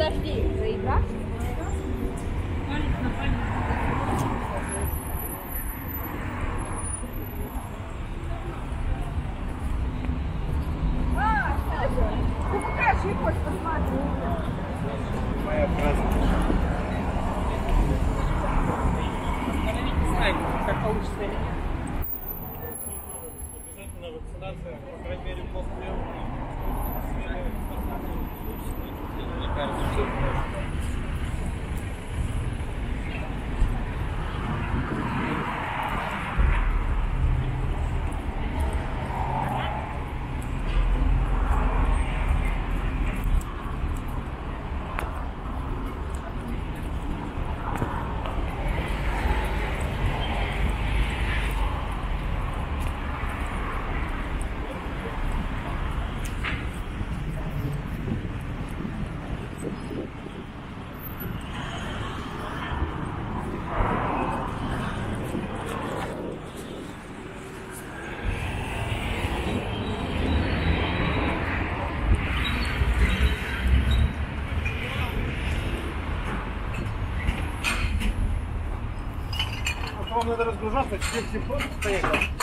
das dicas aí, tá? надо разгружаться, всем всем просто стоять.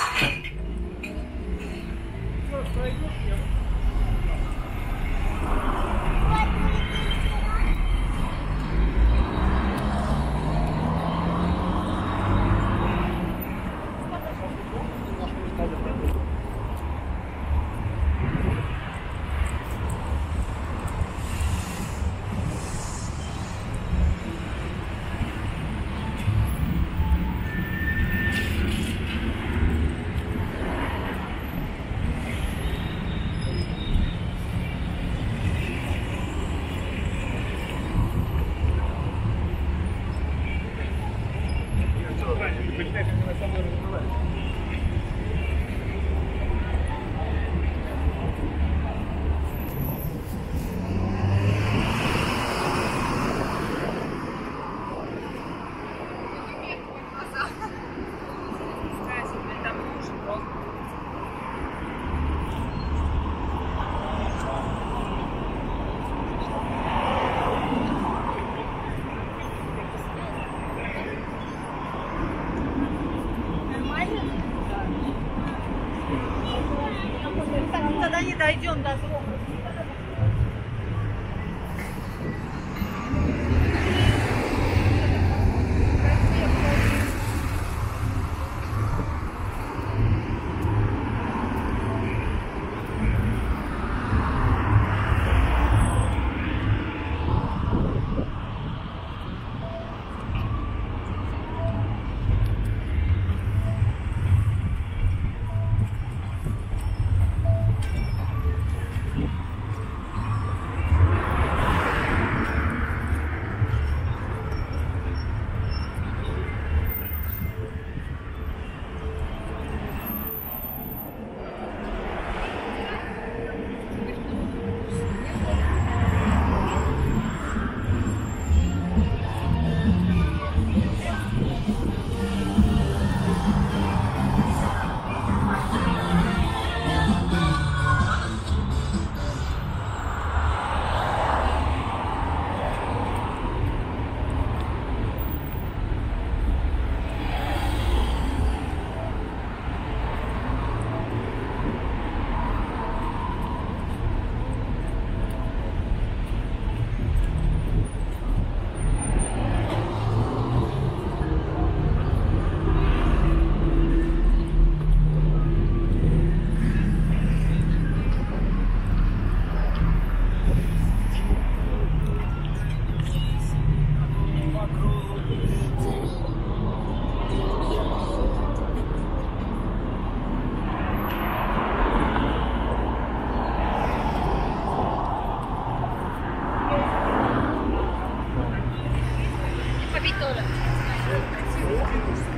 practice.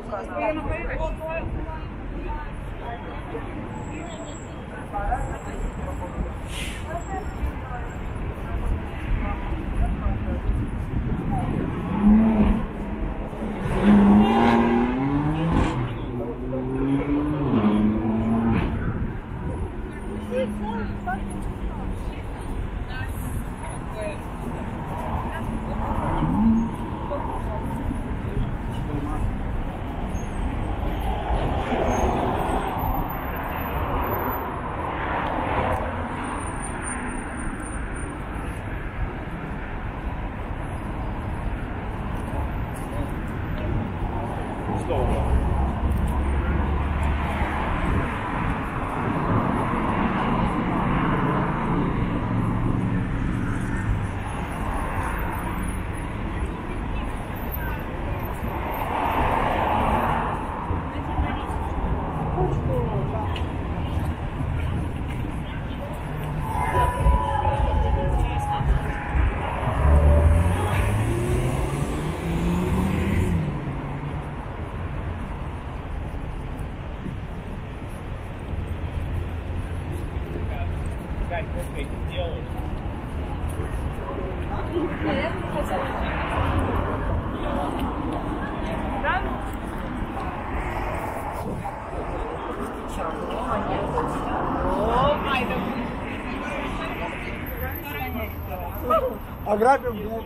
coisa. lembrar, meu?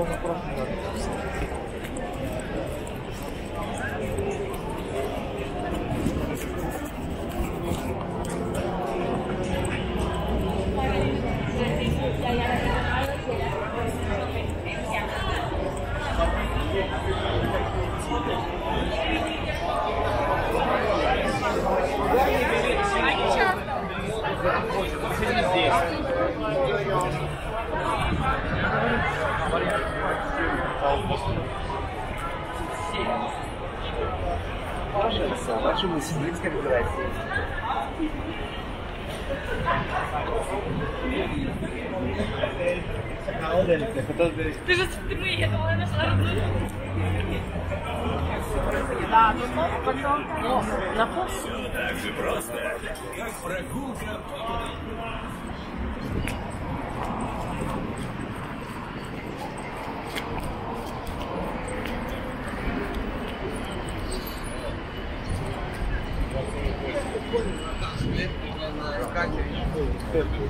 kurang kurang WhatsApp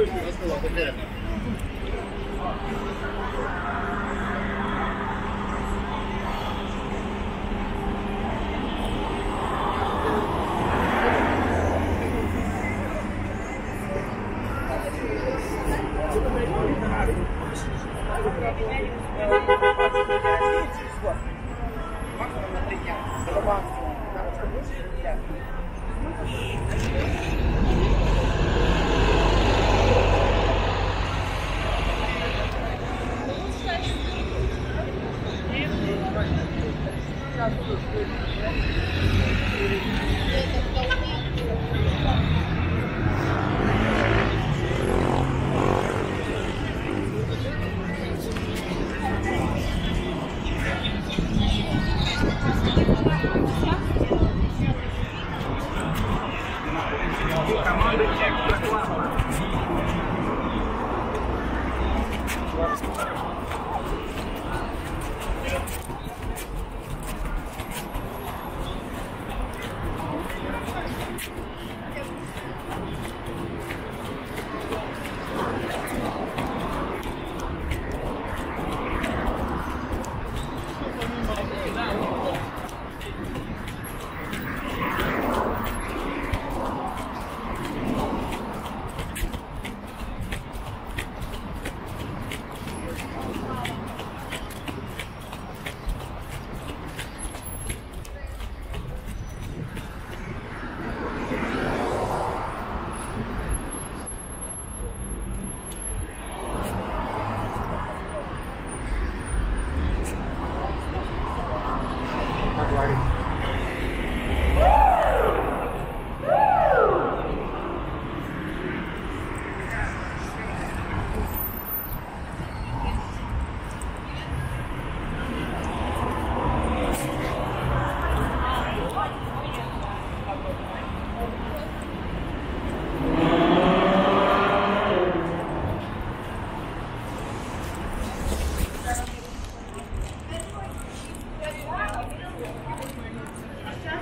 Nós colocamos,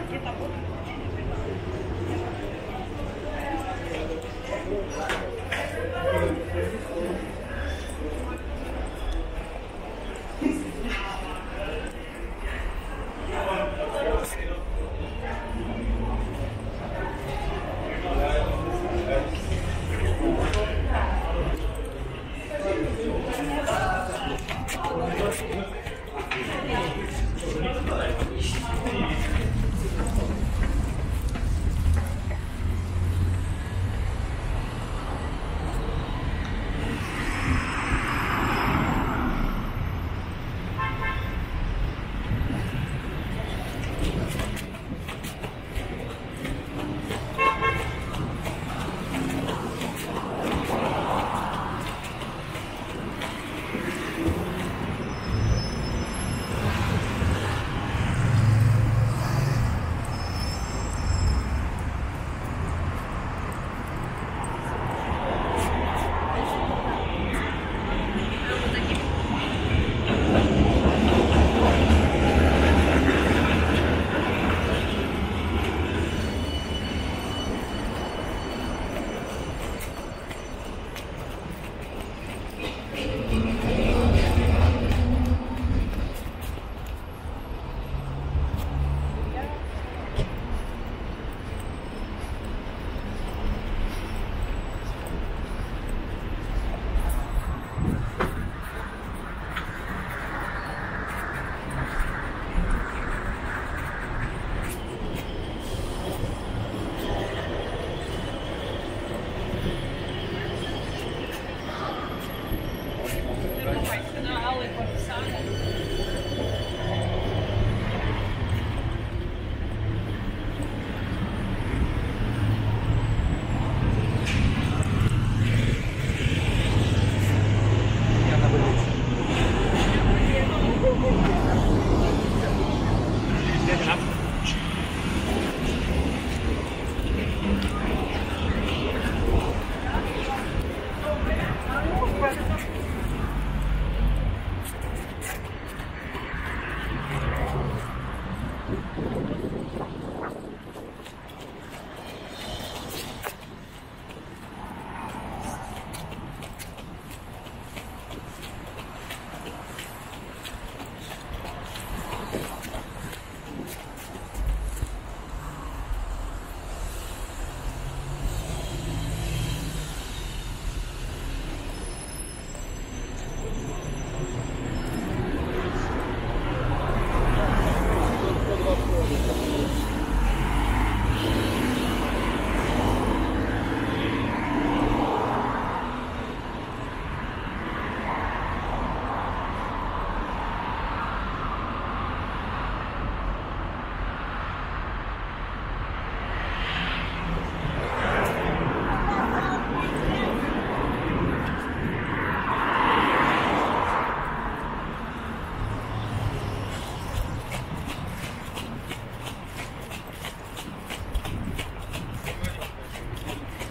kita takut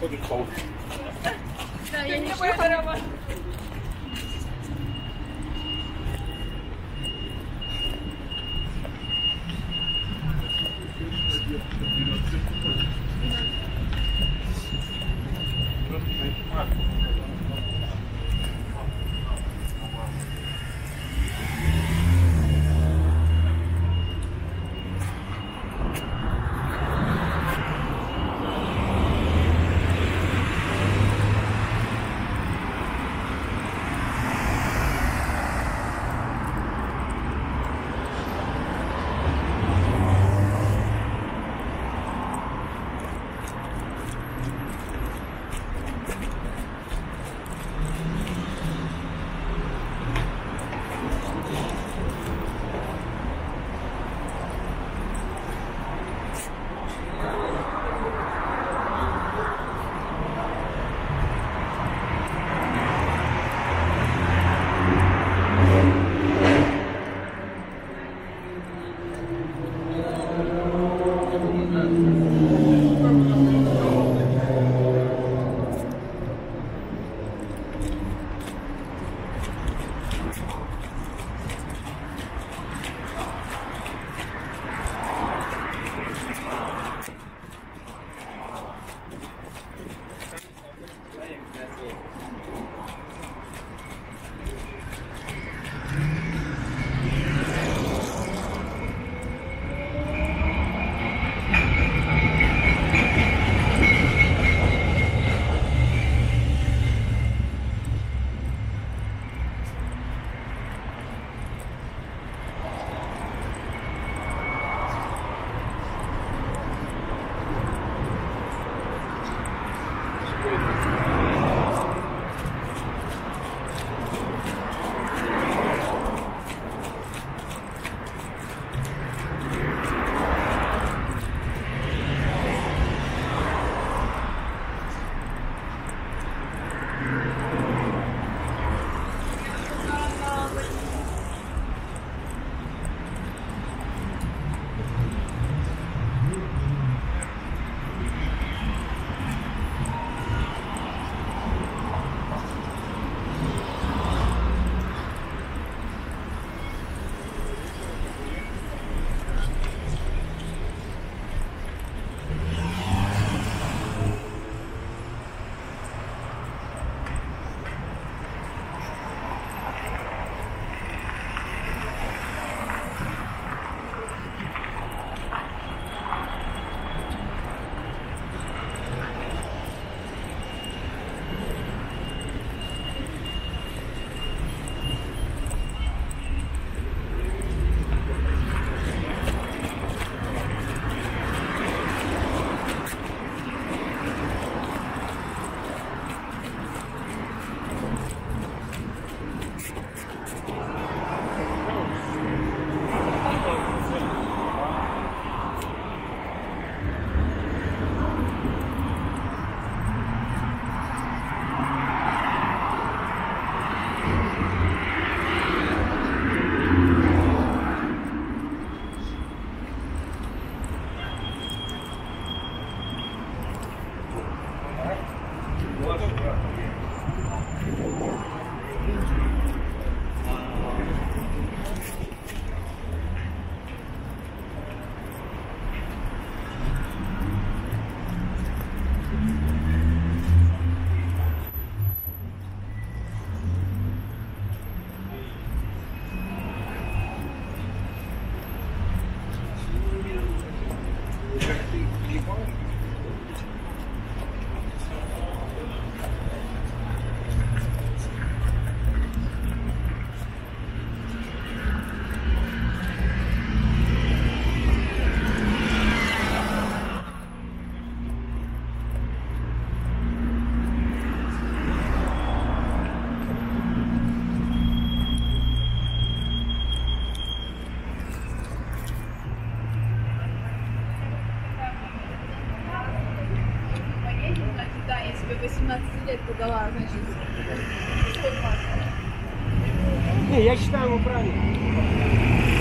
我得走。那也别怕了。Thank you. 18 лет подала, значит. Не, я считаю его правильно.